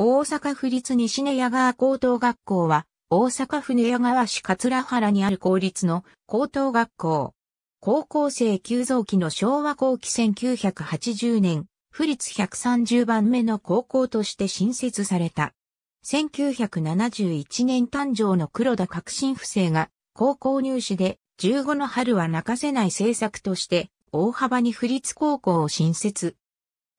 大阪府立西根谷川高等学校は、大阪府寝屋川市桂原にある公立の高等学校。高校生急増期の昭和後期1980年、府立130番目の高校として新設された。1971年誕生の黒田革新不正が高校入試で15の春は泣かせない政策として大幅に府立高校を新設。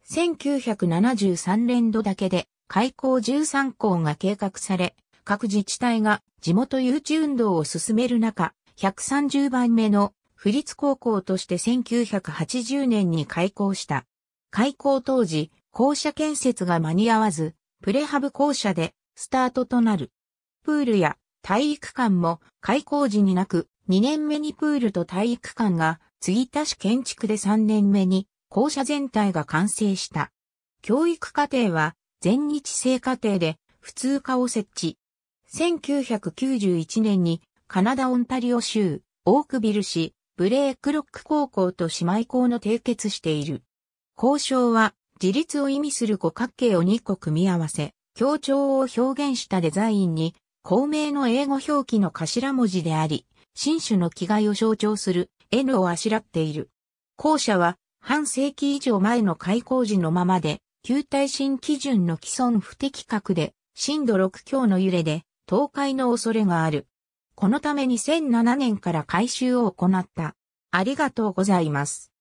1973年度だけで開校13校が計画され、各自治体が地元誘致運動を進める中、130番目の府立高校として1980年に開校した。開校当時、校舎建設が間に合わず、プレハブ校舎でスタートとなる。プールや体育館も開校時になく、2年目にプールと体育館が継ぎ足し建築で3年目に校舎全体が完成した。教育課程は全日制課程で普通科を設置。1991年にカナダオンタリオ州オークビル市ブレークロック高校と姉妹校の締結している。交渉は自立を意味する五角形を2個組み合わせ、協調を表現したデザインに、公明の英語表記の頭文字であり、新種の気概を象徴する N をあしらっている。校舎は半世紀以上前の開校時のままで、旧耐震基準の既存不適格で、震度6強の揺れで倒壊の恐れがある。このため2007年から改修を行った。ありがとうございます。